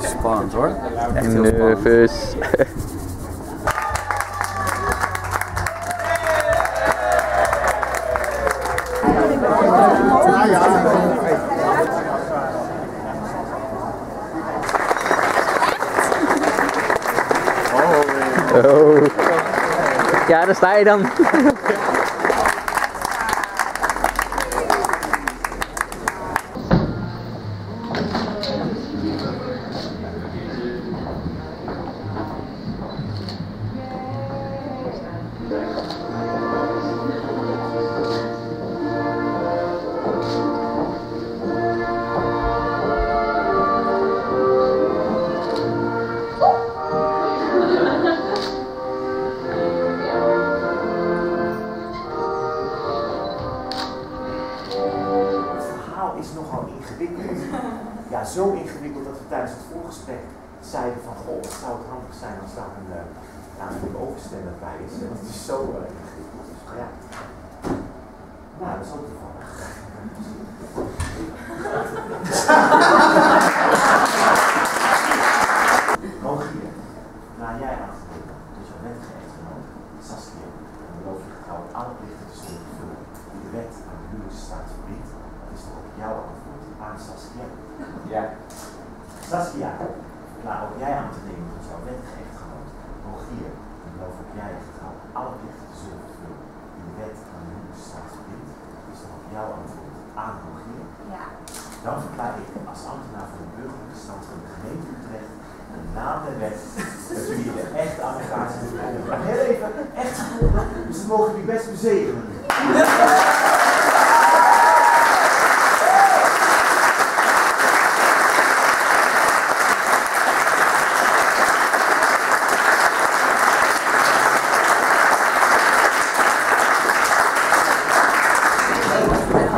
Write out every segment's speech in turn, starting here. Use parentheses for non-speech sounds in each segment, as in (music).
Spannend hoor. Echt heel spannend. Oh. Ja, daar sta je dan. Ingewikkeld. (laughs) Ja, zo ingewikkeld dat we tijdens het voorgesprek zeiden van, goh, het zou het handig zijn als daar een, overstemmer bij is. Want het is zo uh, ingewikkeld. Dus ja. Nou, dat is ook toevallig. (laughs) Rogier, na jij afgelopen, dus jouw wettige echtgenoot, Saskia, en beloof je getrouw alle plichten te zullen vervullen die de wet aan de huwelijksstaat verbiedt. Dat is toch ook jouw antwoord aan Saskia? Ja. Saskia, verklaar ook jij aan te nemen als jouw wettige echtgenoot, Rogier, en beloof ook jij getrouw alle plichten te zullen vervullen die de wet aan de huwelijksstaat verbiedt. Dat is toch ook jouw antwoord aan Rogier? Ja. Dan verklaar ik als ambtenaar van de burgerlijke stand van de gemeente Utrecht en na de wet dat jullie er echt aan gekomen. Maar heel even, echt gekomen, dus dan mogen jullie best bezegelen.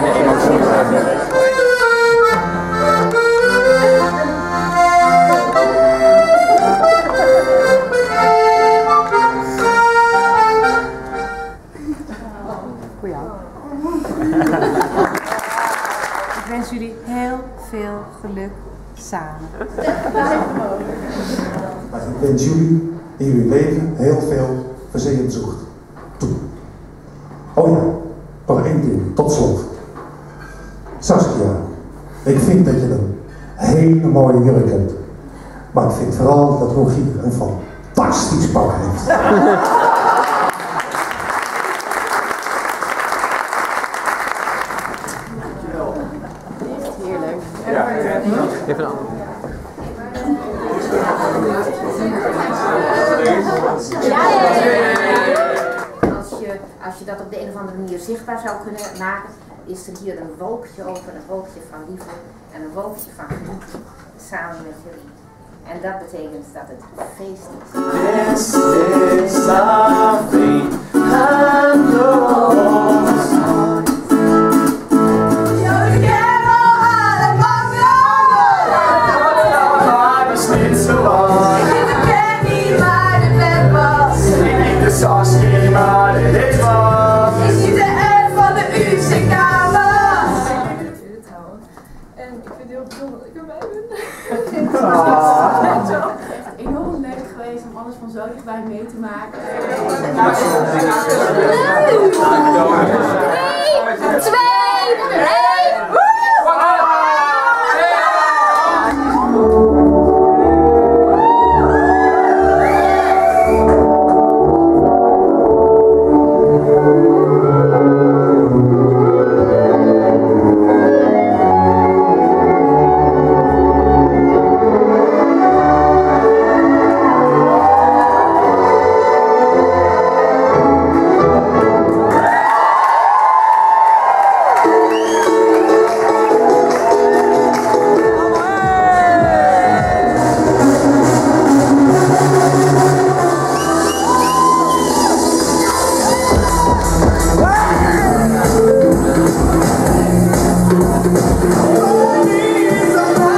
van wordt. (laughs) Ik wens jullie heel veel geluk samen. Ik wens jullie in jullie leven heel veel verzegenzocht toe. Oh ja, nog één ding, tot slot. Ik vind dat je een hele mooie jurk hebt. Maar ik vind vooral dat Rogier een fantastisch pak heeft. Even een Als je, als je dat op de een of andere manier zichtbaar zou kunnen maken, is er hier een wolkje over, een wolkje van liefde en een wolkje van genieten samen met jullie. En dat betekent dat het feest is. This is om alles van zo dichtbij mee te maken. Twee, Please,